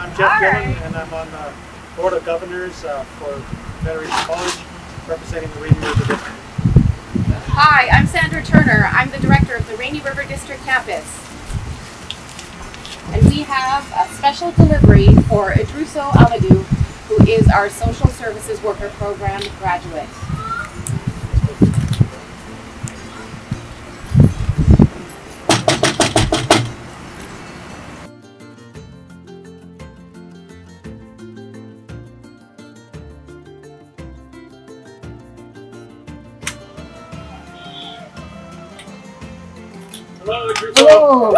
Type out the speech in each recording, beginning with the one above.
I'm Jeff Gillen, and I'm on the Board of Governors uh, for Confederation College, representing the Rainy River District. Hi, I'm Sandra Turner. I'm the director of the Rainy River District campus. And we have a special delivery for Idrissou Ahamadou, who is our Social Services Worker Program graduate. Idrissou. Hello.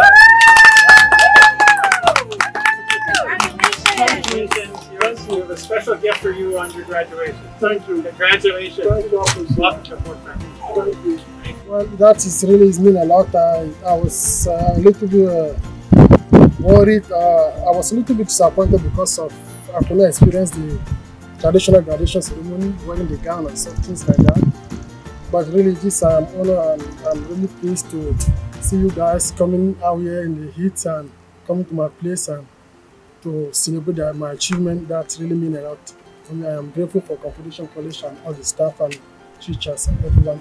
Congratulations! Congratulations. We have a special gift for you on your graduation. Thank you. Congratulations. Thank you, Thank you. Well, that is really is mean a lot. I, I was uh, a little bit uh, worried. Uh, I was a little bit disappointed because of I could not experience the traditional graduation ceremony, wearing the gown and some things like that. But really, this I'm honored and I'm really pleased to see you guys coming out here in the heat and coming to my place and to celebrate my achievement. That really mean a lot. me. I am grateful for Confederation College and all the staff and teachers and everyone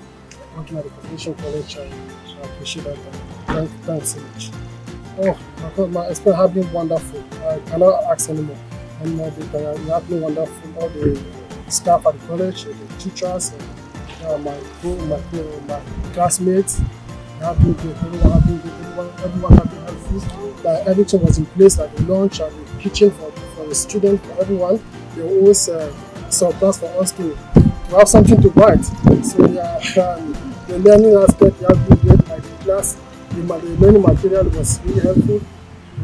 working at the Confederation College. I, I appreciate that. Thank, thanks so much. Oh, my God, my experience has been wonderful. I cannot ask anymore. And uh, they have been wonderful. All the staff at the college, the teachers, and, uh, my, my, co- my classmates. Everyone have been. Everyone, everyone. Like everything was in place, like the lunch and the kitchen for, for the students, for everyone. They always uh, surplus for us to, to have something to write. So yeah, um, the learning aspect has been great. Like the class, the, the learning material was really helpful.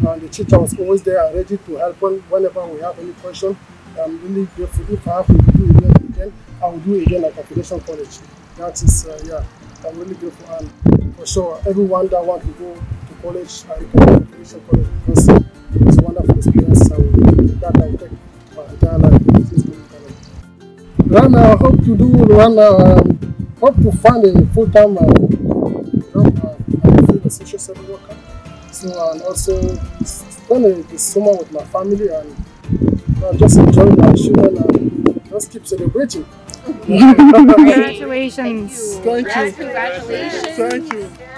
And the teacher was always there and ready to help when, whenever we have any question. I'm really grateful. If I have to do it again, I will do it again at Confederation College. That is, uh, yeah, I'm really grateful. And for sure, everyone that want to go to college, I recommend Confederation College because it's a wonderful experience. I that I will take my entire life. Right now, I hope to do now. Um, hope to find a full-time uh, job uh, as a social service worker. So and also spend the summer with my family and uh, just enjoy my children and just keep celebrating. Thank you. Thank you. Congratulations. Thank you.